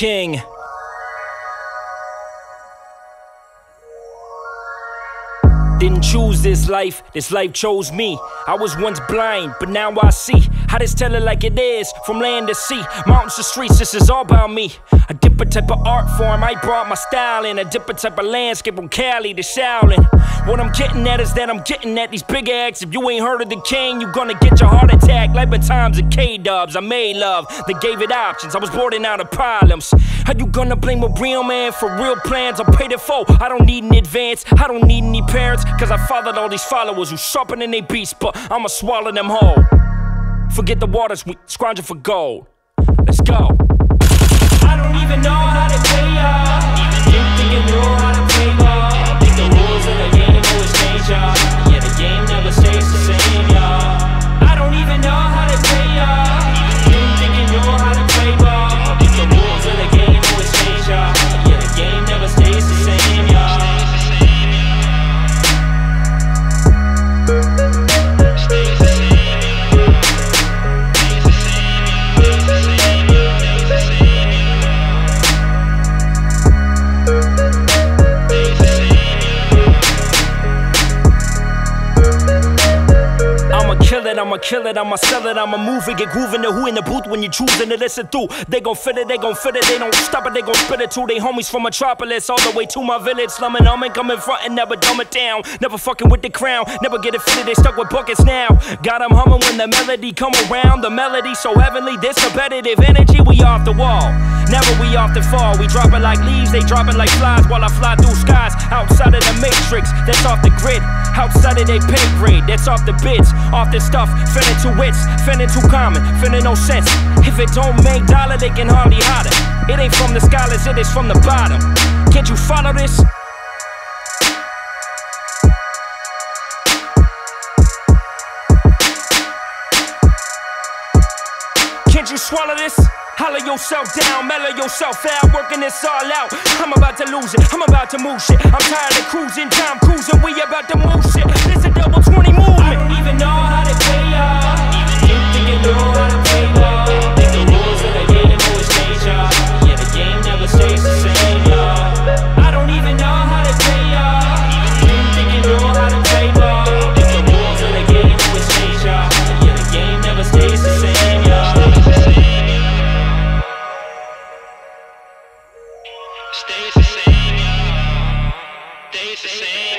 king. Didn't choose this life, this life chose me. I was once blind, but now I see. I just tell it like it is, from land to sea. Mountains to streets, this is all about me. A different type of art form, I brought my style in. A different type of landscape from Cali to Shaolin. What I'm getting at is that I'm getting at these big acts. If you ain't heard of the king, you gonna get your heart attack. Like times of K-dubs, I made love, they gave it options. I was boarding out of problems. How you gonna blame a real man for real plans? I'm paid it for. I don't need an advance, I don't need any parents. Cause I fathered all these followers who sharpening their beats, but I'ma swallow them whole. Forget the waters, we scrounging for gold. Let's go. I don't even know how to. You think I'ma kill it, I'ma sell it, I'ma move it, get grooving to who in the booth when you choosing to listen through. They gon' fit it, they gon' fit it, they don't stop it, they gon' spit it to they homies from Metropolis all the way to my village. Slumming, humming, coming front and never dumb it down. Never fucking with the crown, never get it fitted, they stuck with buckets now. Got 'em humming when the melody come around. The melody so heavenly, this competitive energy, we off the wall. Never we off the fall, we drop it like leaves, they drop it like flies while I fly through skies. Outside of the matrix, that's off the grid. Outside of they pay grade, that's off the bids. Off this stuff, finna too wits, finna too common, finna no sense. If it don't make dollar, they can hardly hide it. It ain't from the scholars, it is from the bottom. Can't you follow this? Can't you swallow this? Holler yourself down, mellow yourself out, working this all out. I'm about to lose it, I'm about to move shit. I'm tired of cruising, time cruising, we about to move Stays the same, y'all. Stays the same,